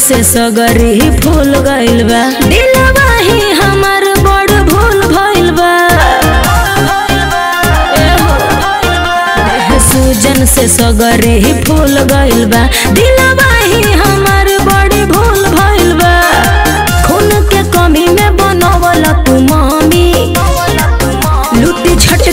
से सगरी फूल गइल बा। दिलवा ही हमार बड़ भूल भइल बा। सूजन से सगरी फूल गइल बा। दिलवा ही हमार बड़ी भूल भइल बा। खून के कमी में बनवल तू मम्मी लुटी अखिया से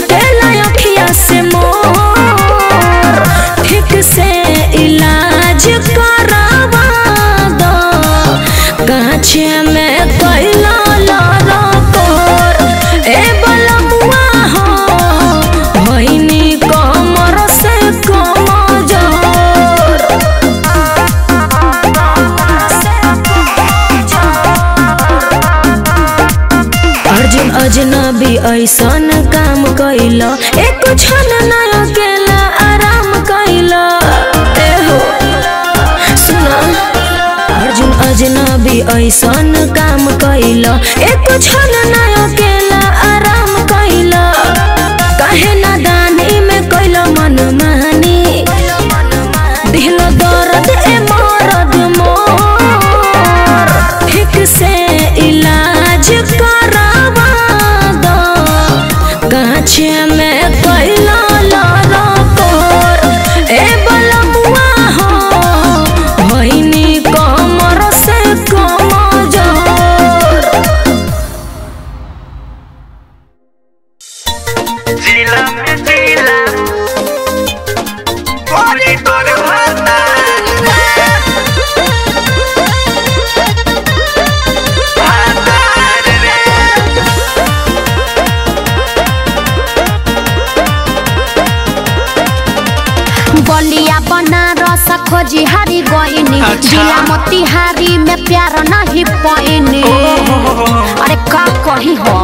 ऐसन काम कैल एक क्षण न अकेला आराम कैल ए हो, सुना। अर्जुन अजनबी ऐसन काम कैल एक क्षण न बलिया बनारस खोजी हारी गईनी अच्छा। जिला मोतिहारी में प्यार नहीं पैनी अरे का कही हो?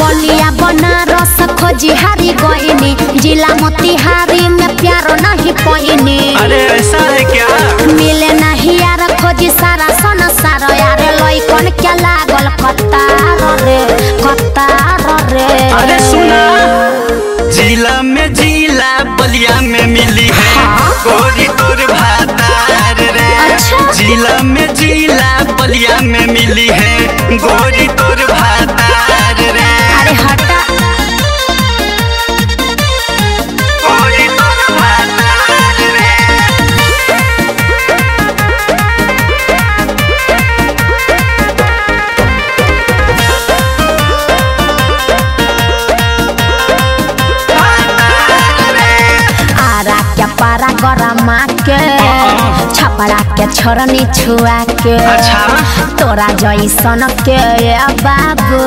बलिया बनारस खोजी हारी गईनी जिला मोतिहारी में प्यार नहीं पैनी अरे ऐसा है क्या? मिले नहीं यार खोजी सारा सन सारा। यार लइकन के लागल कतार रे कतार रे। अरे सुना। जिला में जिला बलिया में मिली है। मिली है गोरी तोर भातार रे। अरे हटा। कोरी तोर भातार रे। आरा के पारा गरमा के छपरा के छोरनी छुआ के अच्छा। तोरा जैसन के बाबू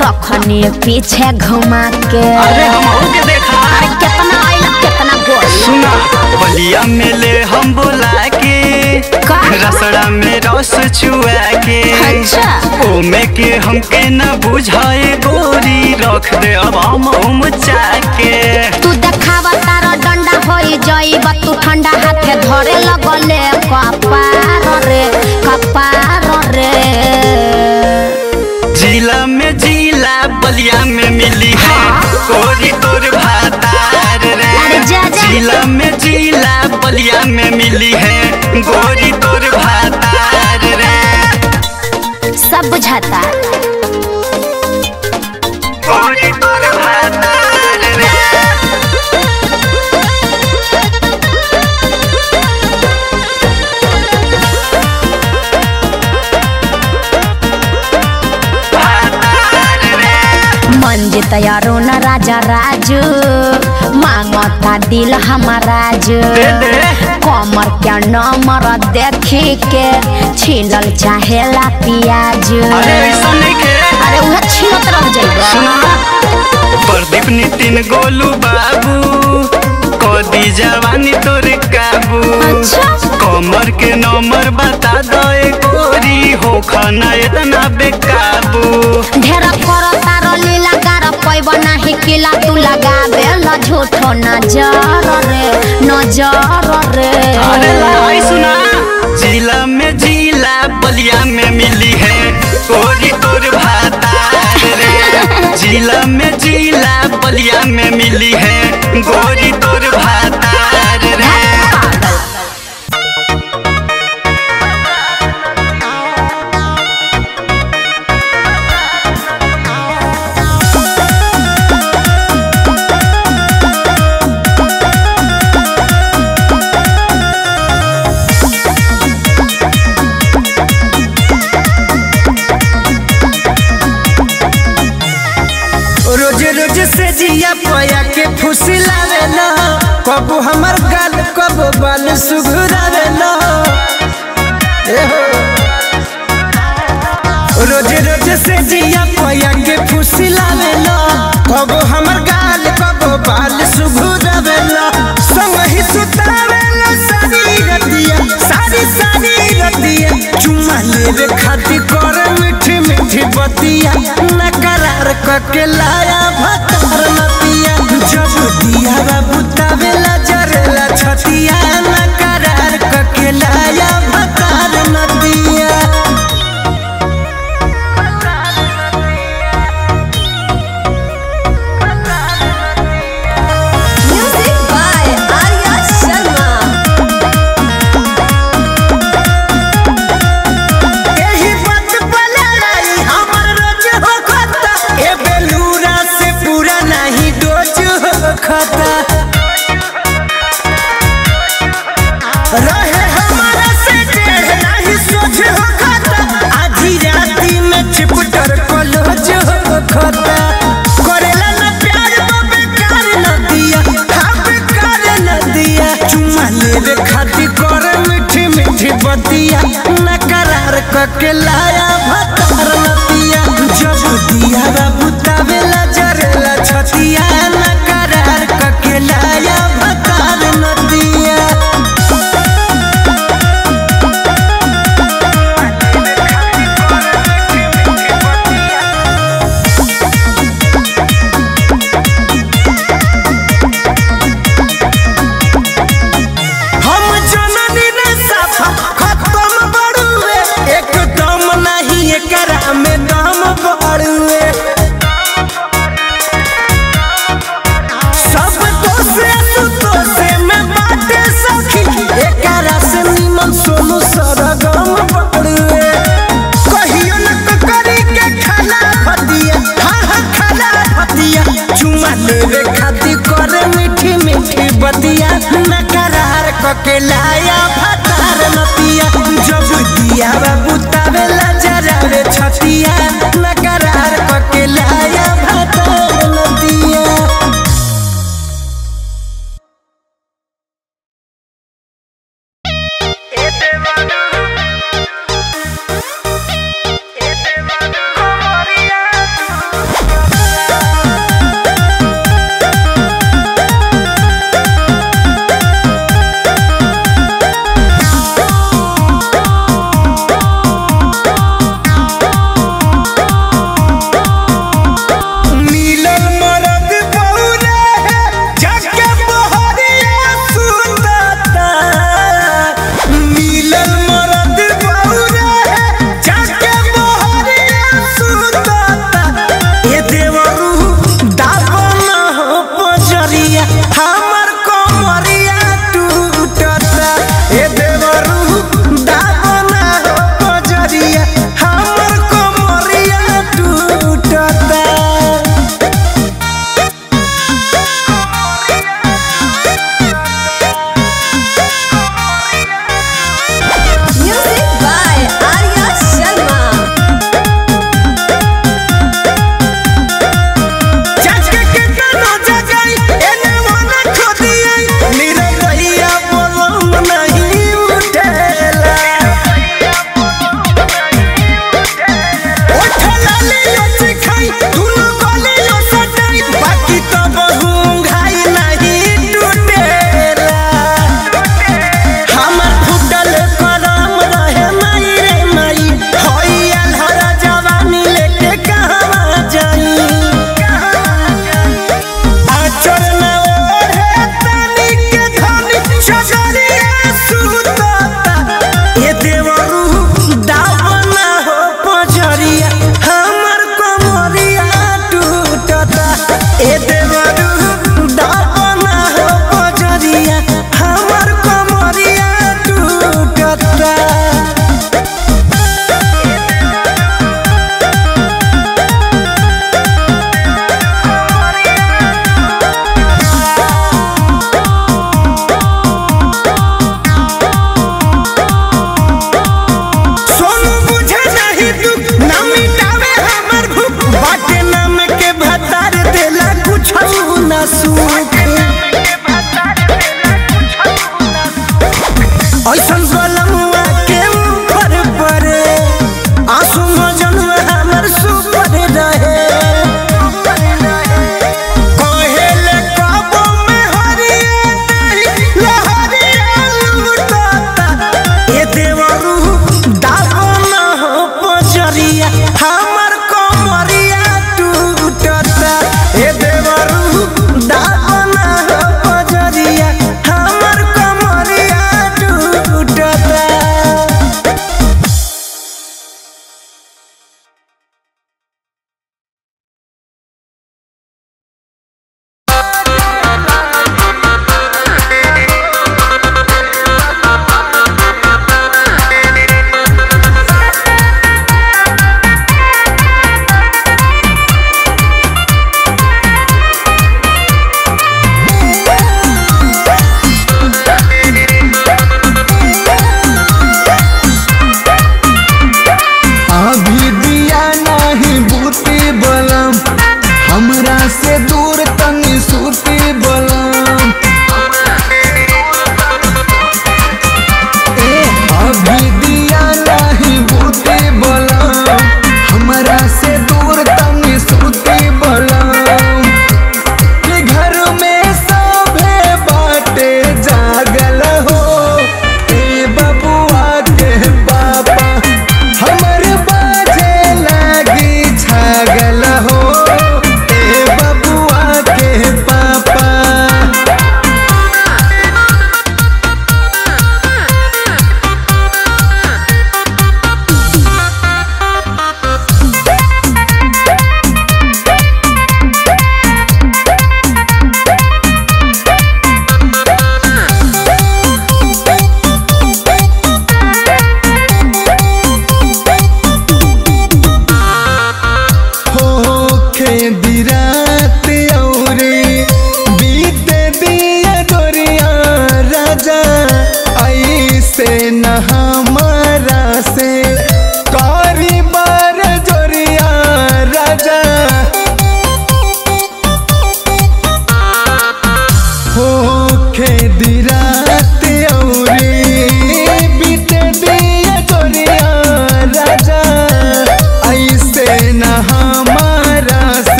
रखनी पीछे घुमा के अरे हम के देखा कितना आइला कितना बोल सुना बलिया मिले हम बोला के का? रसड़ा में रस चुआ के। अच्छा। ओमे के हमके न बुझाए गोरी रख दे अब हम के। तू देखावा तारा डंडा होई जाइबा तू ठंडा हाथे धरे लगले कपार रे कपार रे जिला में जिला बलिया में मिली है गोरी तोर भातार बलिया में मिली है गोरी तोर भातार रे। सब बुझाता गोरी तोर भातार रे। भातार रे मंजित अरुण राजा राजू माँगता दिल हमारा जो कमर के नंबर देखी के छीनल चाहेला पियाज। अरे उहे छीनत रह सुना प्रदीप नितिन गोलू बाबू कदी जवानी तोर काबू। अच्छा। कमर के नंबर बता दो ए गोरी हो खाना इतना बेकाबू। ढेर कर तार लीला पैब नाही किला तू लगा बेला झूठो नज़र रे नज़र रे. अरे लाई सुना, जिला में जिला बलिया में मिली है गोरी तोर भाता रे। जिला में जिला बलिया में मिली है गोरी तोर भातार बाबू हमर गाल, कब बाल सुगुरावेला रोज रोज से जिया पया के फुसिलावेला कब हमर गाल, कब बाल सुगुरावेला संग ही सुता सुतावेला सारी रतिया, सारी सारी रतिया। चुमा ले रे खाती कर मीठी मीठी बतिया। नकरार कके लाया भतार नतिया। जब दिया बाबू छतिया। सकलाया भक्त के लाया भतार लतिया। जब दिया बुतावे ला जरा रे छतिया नकरार पके लाया।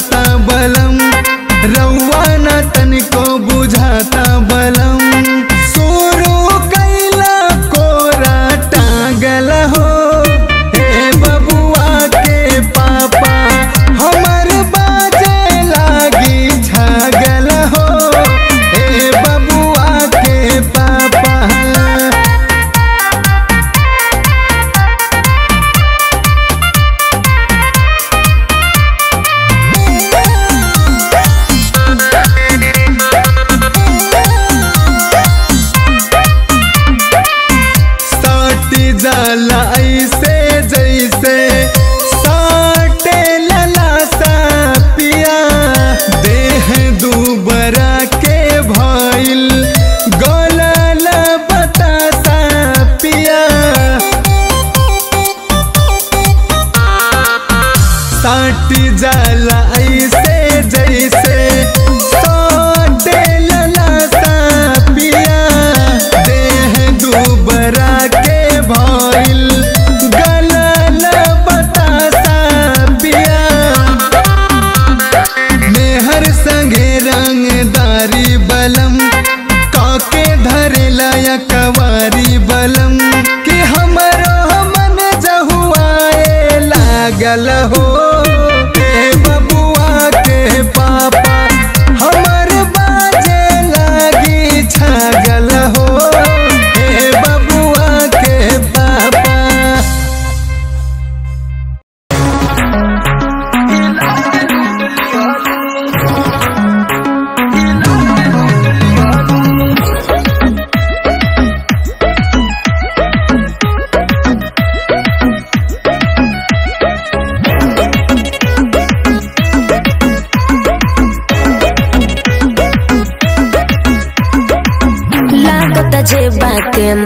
बुझाता बलम। रउआ तनिको बुझाता बलम।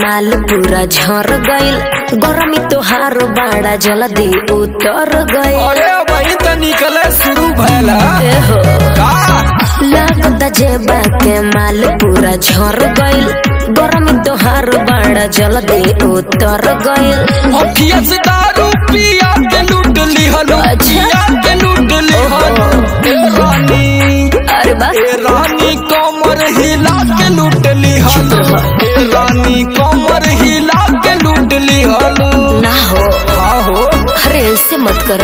माल पूरा झर गईल गरमी तोहार बाड़ा जल्दी उतर गइल। अरे त तो निकले शुरू के? माल पूरा झर गईल गरमी तोहार बाड़ा जल्दी उतर गईल अखिया से दारू पिया के लूट ली अच्छा। के लूट ली रानी अरे बा रानी कमर हिला के लूट ली हलो तनी कमर हिला के लूट ली ना हो। हाँ हो। अरे ऐसे मत कर।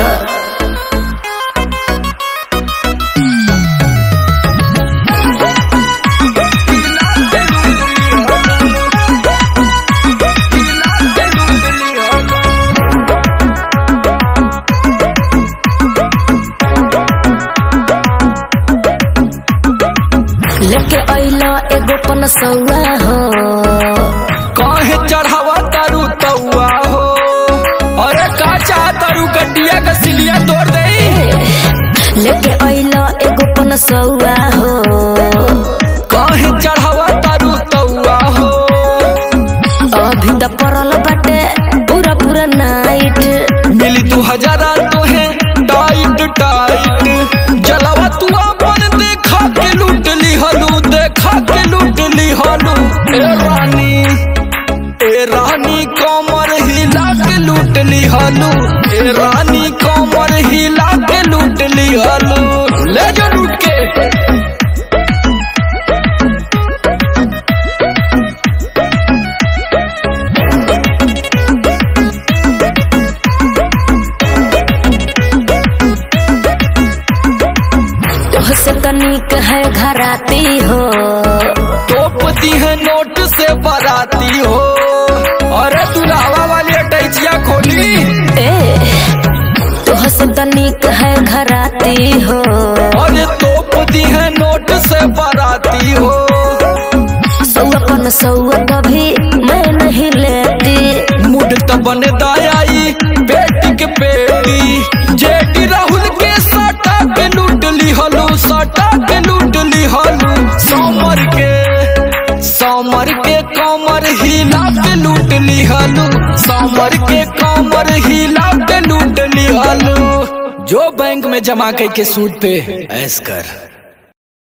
लेके एगो हो। हलू ए रानी कमर हिला के लूट ली हलू ले जो लूट के। तनिक है घराती हो। है तोहसे तनिक है घराती हो। अरे तोपती है नोट से बराती हो। सौअपन सौअ कभी मैं नहीं लेती। मुड त बने दायाई बेटी के बेटी। जेटी राहुल के सटा के लूट ली हलू सटा के लूट ली हलू। समर के समर के कमर हिला के लूट ली हलू। समर के कमर हिला जो बैंक में जमा करके सूट पे ऐस कर।